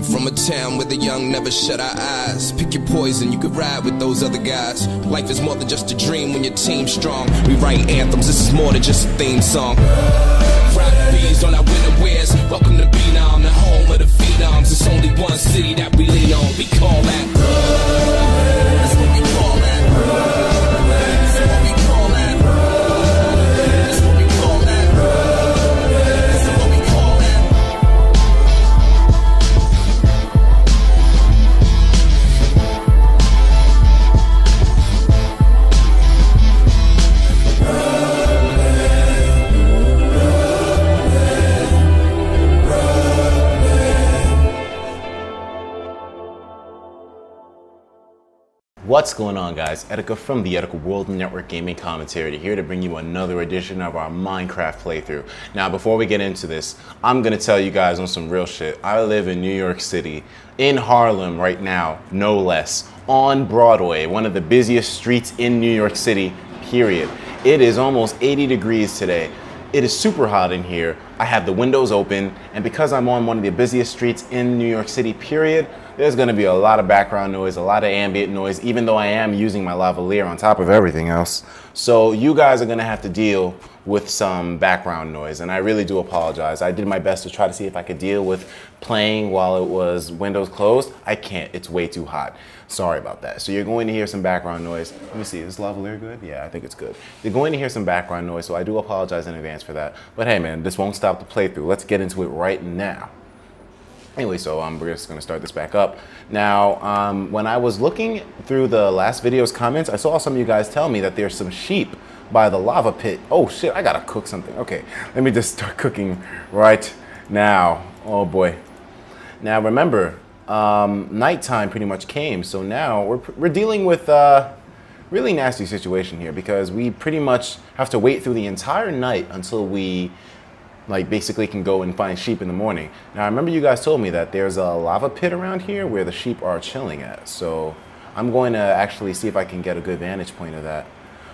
I'm from a town where the young never shut our eyes. Pick your poison, you could ride with those other guys. Life is more than just a dream when your team's strong. We write anthems, this is more than just a theme song. Rock bees on our winter wears. Welcome to Phenom, the home of the phenoms. It's only one city that we lean on. We call that. What's going on guys? Etika from the Etika World Network Gaming Commentary here to bring you another edition of our Minecraft playthrough. Now before we get into this, I'm gonna tell you guys on some real shit. I live in New York City, in Harlem right now, no less, on Broadway, one of the busiest streets in New York City, period. It is almost 80 degrees today. It is super hot in here. I have the windows open, and because I'm on one of the busiest streets in New York City, period, there's gonna be a lot of background noise, a lot of ambient noise, even though I am using my lavalier on top of everything else. So you guys are gonna have to deal with some background noise, and I really do apologize. I did my best to try to see if I could deal with playing while it was windows closed. I can't, it's way too hot. Sorry about that. So you're going to hear some background noise. Let me see, is lavalier good? Yeah, I think it's good. You're going to hear some background noise, so I do apologize in advance for that. But hey man, this won't stop the playthrough. Let's get into it right now. Anyway, so um, we're just gonna start this back up. Now, um, when I was looking through the last video's comments, I saw some of you guys tell me that there's some sheep by the lava pit. Oh shit, I gotta cook something. Okay, let me just start cooking right now. Oh boy. Now remember, um, nighttime pretty much came, so now we're, we're dealing with a really nasty situation here because we pretty much have to wait through the entire night until we like basically can go and find sheep in the morning. Now I remember you guys told me that there's a lava pit around here where the sheep are chilling at. So I'm going to actually see if I can get a good vantage point of that.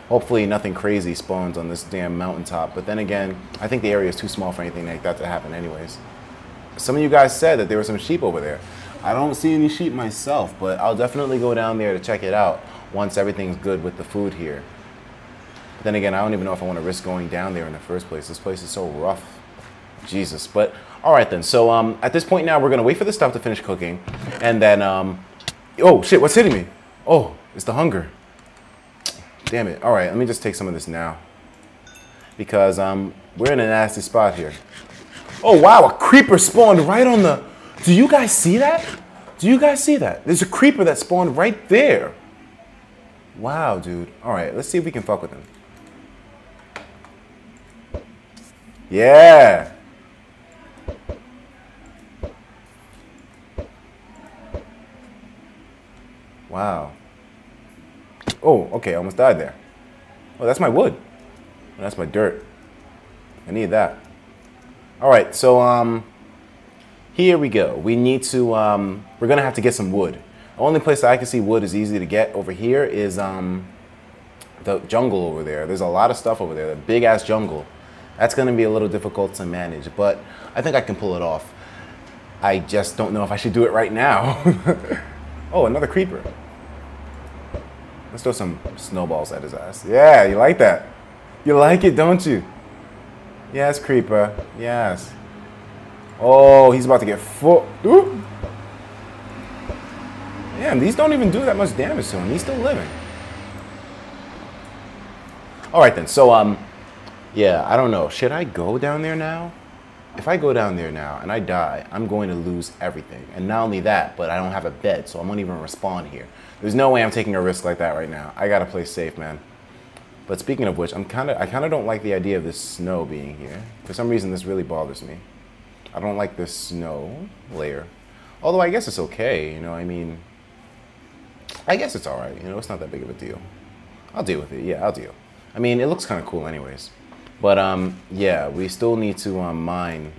Hopefully nothing crazy spawns on this damn mountaintop. But then again, I think the area is too small for anything like that to happen anyways. Some of you guys said that there were some sheep over there. I don't see any sheep myself, but I'll definitely go down there to check it out once everything's good with the food here. But then again, I don't even know if I want to risk going down there in the first place. This place is so rough. Jesus. But all right then. So um, at this point now, we're gonna wait for the stuff to finish cooking, and then um, oh shit, what's hitting me? Oh, it's the hunger. Damn it. All right, let me just take some of this now, because um, we're in a nasty spot here. Oh wow, a creeper spawned right on the. Do you guys see that? Do you guys see that? There's a creeper that spawned right there. Wow, dude. All right, let's see if we can fuck with him. Yeah. Wow. Oh, okay, I almost died there. Oh, that's my wood. Oh, that's my dirt. I need that. All right, so um, here we go. We need to, um, we're gonna have to get some wood. The only place I can see wood is easy to get over here is um, the jungle over there. There's a lot of stuff over there, the big ass jungle. That's gonna be a little difficult to manage, but I think I can pull it off. I just don't know if I should do it right now. oh, another creeper. Let's throw some snowballs at his ass. Yeah, you like that? You like it, don't you? Yes, creeper. Yes. Oh, he's about to get full. Oop. Damn, these don't even do that much damage to him. He's still living. All right then. So um, yeah, I don't know. Should I go down there now? If I go down there now and I die, I'm going to lose everything. And not only that, but I don't have a bed, so I won't even respawn here. There's no way I'm taking a risk like that right now. I gotta play safe, man. But speaking of which, I'm kind of I kind of don't like the idea of this snow being here. For some reason, this really bothers me. I don't like this snow layer. Although I guess it's okay, you know. I mean, I guess it's all right. You know, it's not that big of a deal. I'll deal with it. Yeah, I'll deal. I mean, it looks kind of cool, anyways. But um, yeah, we still need to um, mine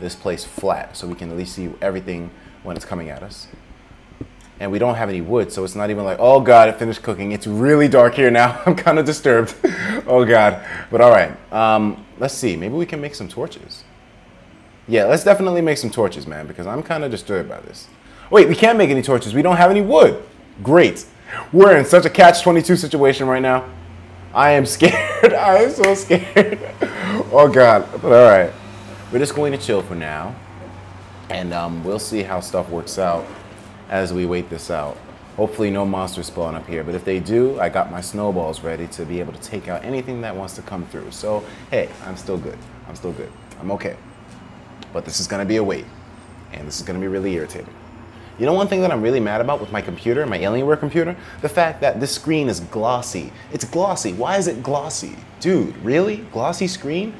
this place flat so we can at least see everything when it's coming at us. And we don't have any wood, so it's not even like, oh god, it finished cooking. It's really dark here now. I'm kind of disturbed. oh god. But all right, um, let's see. Maybe we can make some torches. Yeah, let's definitely make some torches, man, because I'm kind of disturbed by this. Wait, we can't make any torches. We don't have any wood. Great. We're in such a catch-22 situation right now. I am scared. I am so scared. oh, God. But all right. We're just going to chill for now. And um, we'll see how stuff works out as we wait this out. Hopefully no monsters spawn up here, but if they do, I got my snowballs ready to be able to take out anything that wants to come through. So, hey, I'm still good. I'm still good. I'm okay. But this is gonna be a wait, and this is gonna be really irritating. You know one thing that I'm really mad about with my computer, my Alienware computer? The fact that this screen is glossy. It's glossy. Why is it glossy? Dude, really? Glossy screen?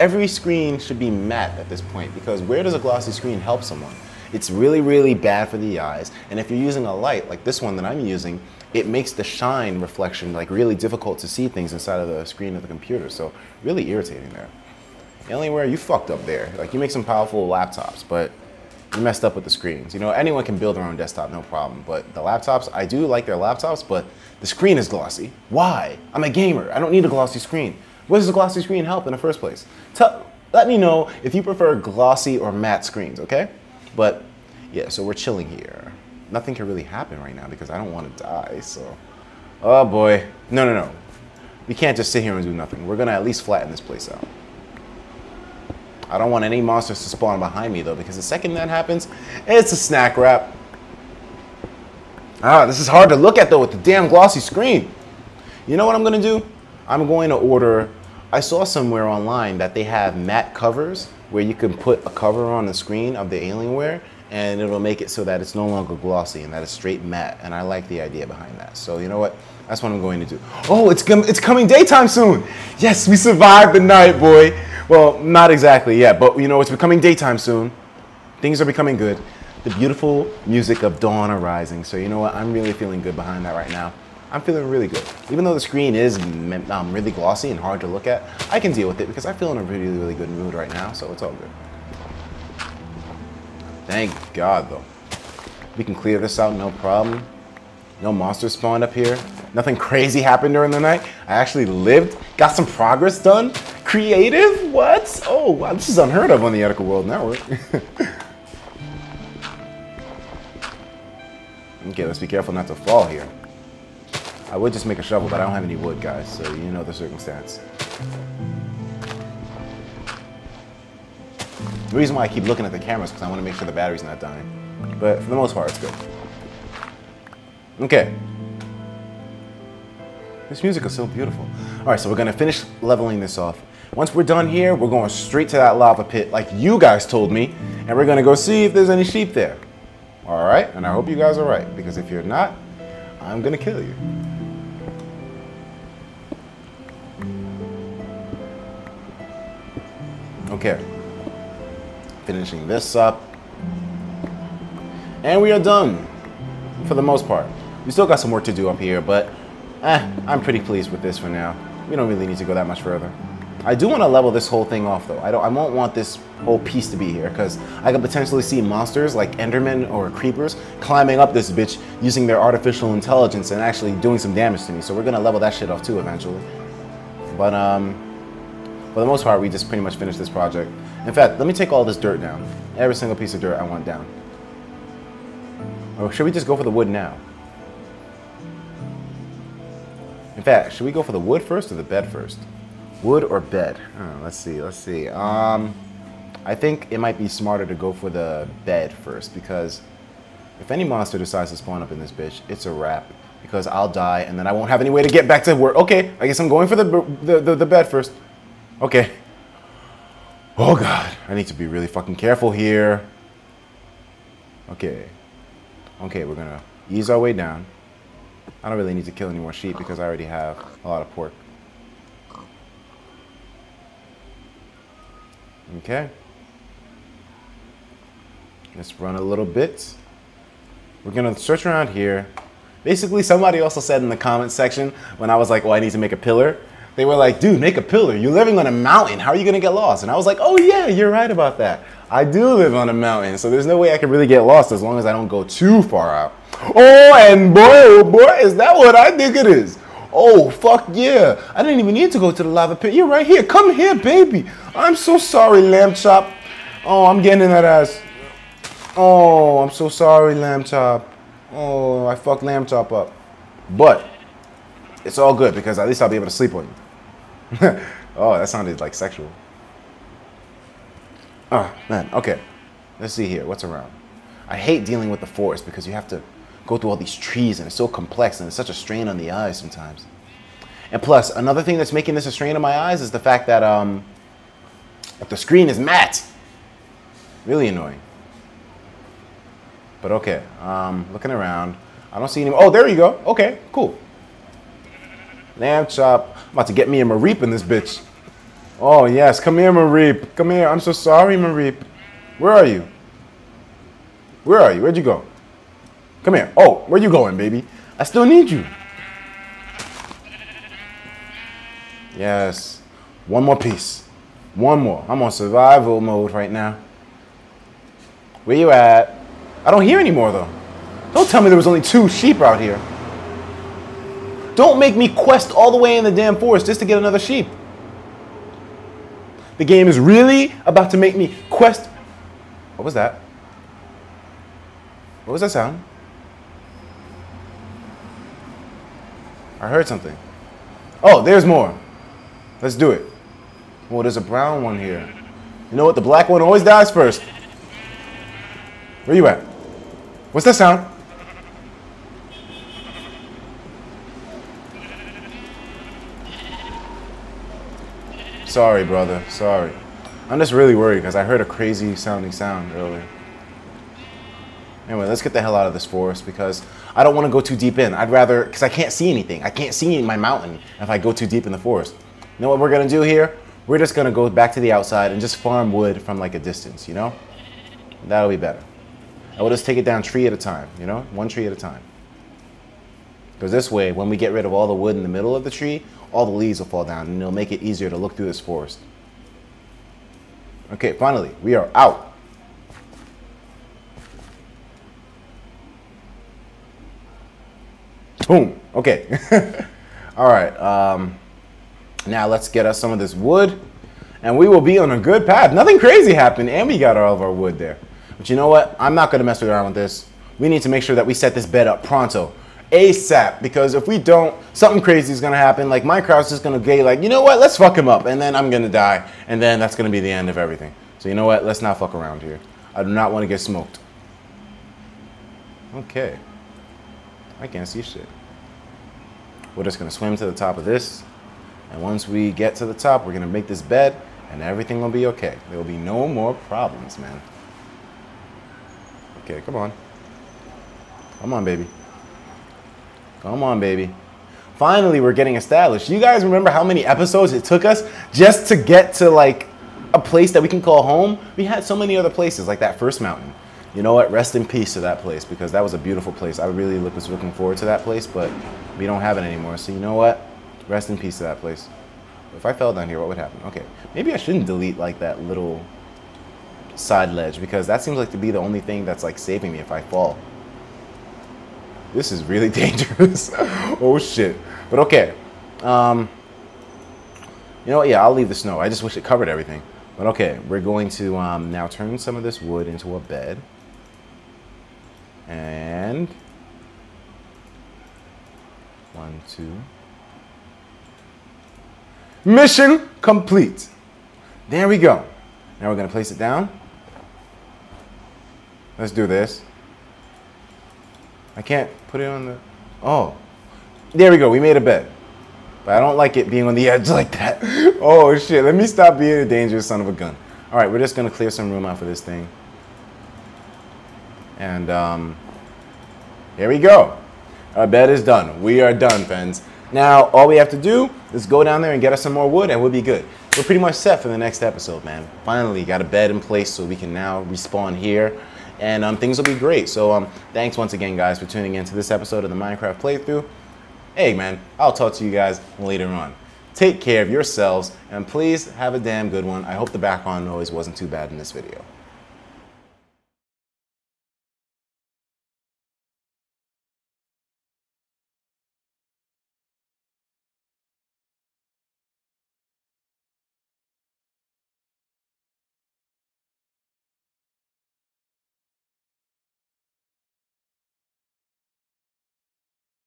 Every screen should be matte at this point because where does a glossy screen help someone? It's really, really bad for the eyes. And if you're using a light like this one that I'm using, it makes the shine reflection like really difficult to see things inside of the screen of the computer. So really irritating there. Alienware, you fucked up there. Like you make some powerful laptops, but you messed up with the screens. You know, anyone can build their own desktop, no problem. But the laptops, I do like their laptops, but the screen is glossy. Why? I'm a gamer. I don't need a glossy screen. What does a glossy screen help in the first place? Tell, let me know if you prefer glossy or matte screens, okay? But yeah, so we're chilling here. Nothing can really happen right now because I don't want to die, so. Oh boy. No, no, no. We can't just sit here and do nothing. We're gonna at least flatten this place out. I don't want any monsters to spawn behind me though, because the second that happens, it's a snack wrap. Ah, this is hard to look at though with the damn glossy screen. You know what I'm gonna do? I'm going to order, I saw somewhere online that they have matte covers where you can put a cover on the screen of the Alienware and it'll make it so that it's no longer glossy and that it's straight matte. And I like the idea behind that. So you know what? That's what I'm going to do. Oh, it's, it's coming daytime soon. Yes, we survived the night, boy. Well, not exactly yet, but you know, it's becoming daytime soon. Things are becoming good. The beautiful music of dawn arising. So you know what? I'm really feeling good behind that right now. I'm feeling really good. Even though the screen is um, really glossy and hard to look at, I can deal with it because I feel in a really, really good mood right now, so it's all good. Thank God, though. We can clear this out, no problem. No monsters spawned up here. Nothing crazy happened during the night. I actually lived, got some progress done. Creative? What? Oh, wow, this is unheard of on the Etika World Network. okay, let's be careful not to fall here. I would just make a shovel, but I don't have any wood, guys, so you know the circumstance. The reason why I keep looking at the cameras is because I want to make sure the battery's not dying. But for the most part, it's good. Okay. This music is so beautiful. All right, so we're gonna finish leveling this off. Once we're done here, we're going straight to that lava pit like you guys told me, and we're gonna go see if there's any sheep there. All right, and I hope you guys are right, because if you're not, I'm gonna kill you. Okay. Finishing this up. And we are done for the most part. We still got some work to do up here, but eh, I'm pretty pleased with this for now. We don't really need to go that much further. I do want to level this whole thing off though. I don't I won't want this whole piece to be here because I could potentially see monsters like Endermen or creepers climbing up this bitch using their artificial intelligence and actually doing some damage to me. So we're gonna level that shit off too eventually. But um for the most part we just pretty much finished this project. In fact, let me take all this dirt down. Every single piece of dirt I want down. Or should we just go for the wood now? In fact, should we go for the wood first or the bed first? Wood or bed? Oh, let's see, let's see. Um, I think it might be smarter to go for the bed first because if any monster decides to spawn up in this bitch, it's a wrap because I'll die and then I won't have any way to get back to work. Okay, I guess I'm going for the, the, the, the bed first. Okay. Oh God, I need to be really fucking careful here. Okay. Okay, we're gonna ease our way down. I don't really need to kill any more sheep because I already have a lot of pork. Okay. Let's run a little bit. We're gonna search around here. Basically, somebody also said in the comment section when I was like, well, I need to make a pillar. They were like, dude, make a pillar. You're living on a mountain. How are you gonna get lost? And I was like, oh yeah, you're right about that. I do live on a mountain, so there's no way I can really get lost as long as I don't go too far out. Oh, and boy, oh boy, is that what I think it is. Oh, fuck yeah. I didn't even need to go to the lava pit. You're right here. Come here, baby. I'm so sorry, lamb chop. Oh, I'm getting in that ass. Oh, I'm so sorry, Lamb Chop. Oh, I fucked Lamb Chop up. But it's all good because at least I'll be able to sleep on you. oh, that sounded like sexual. Oh, man. Okay. Let's see here. What's around? I hate dealing with the forest because you have to go through all these trees and it's so complex and it's such a strain on the eyes sometimes. And plus, another thing that's making this a strain on my eyes is the fact that um, the screen is matte. Really annoying. But okay, um, looking around. I don't see any. Oh, there you go. Okay, cool. Lamb chop. I'm about to get me a Mareep in this bitch. Oh, yes. Come here, Mareep. Come here. I'm so sorry, Mareep. Where are you? Where are you? Where'd you go? Come here. Oh, where you going, baby? I still need you. Yes. One more piece. One more. I'm on survival mode right now. Where you at? I don't hear anymore though. Don't tell me there was only two sheep out here. Don't make me quest all the way in the damn forest just to get another sheep. The game is really about to make me quest. What was that? What was that sound? I heard something. Oh, there's more. Let's do it. Oh, there's a brown one here. You know what? The black one always dies first. Where you at? What's that sound? Sorry, brother. Sorry. I'm just really worried because I heard a crazy sounding sound earlier. Anyway, let's get the hell out of this forest because I don't want to go too deep in. I'd rather, because I can't see anything. I can't see my mountain if I go too deep in the forest. You know what we're going to do here? We're just going to go back to the outside and just farm wood from like a distance, you know? That'll be better. And we'll just take it down tree at a time, you know? One tree at a time. Because this way, when we get rid of all the wood in the middle of the tree, all the leaves will fall down and it'll make it easier to look through this forest. Okay, finally, we are out. Boom. Okay. all right. Um, now let's get us some of this wood and we will be on a good path. Nothing crazy happened and we got all of our wood there. But you know what? I'm not going to mess around with this. We need to make sure that we set this bed up pronto. ASAP because if we don't, something crazy is gonna happen. Like Minecraft's just gonna get like, you know what? Let's fuck him up, and then I'm gonna die, and then that's gonna be the end of everything. So you know what? Let's not fuck around here. I do not want to get smoked. Okay. I can't see shit. We're just gonna swim to the top of this, and once we get to the top, we're gonna make this bed, and everything will be okay. There will be no more problems, man. Okay, come on. Come on, baby. Come on, baby. Finally, we're getting established. You guys remember how many episodes it took us just to get to like a place that we can call home? We had so many other places, like that first mountain. You know what? Rest in peace to that place because that was a beautiful place. I really was looking forward to that place, but we don't have it anymore. So you know what? Rest in peace to that place. If I fell down here, what would happen? Okay, maybe I shouldn't delete like that little side ledge because that seems like to be the only thing that's like saving me if I fall. This is really dangerous. oh shit. But okay. Um, you know what? Yeah, I'll leave the snow. I just wish it covered everything. But okay, we're going to um, now turn some of this wood into a bed. And one, two. Mission complete. There we go. Now we're going to place it down. Let's do this. I can't put it on the. Oh, there we go. We made a bed. But I don't like it being on the edge like that. Oh shit, let me stop being a dangerous son of a gun. All right, we're just gonna clear some room out for this thing. And um, here we go. Our bed is done. We are done, friends. Now, all we have to do is go down there and get us some more wood and we'll be good. We're pretty much set for the next episode, man. Finally, got a bed in place so we can now respawn here and um, things will be great. So um, thanks once again, guys, for tuning in to this episode of the Minecraft playthrough. Hey, man, I'll talk to you guys later on. Take care of yourselves, and please have a damn good one. I hope the background noise wasn't too bad in this video.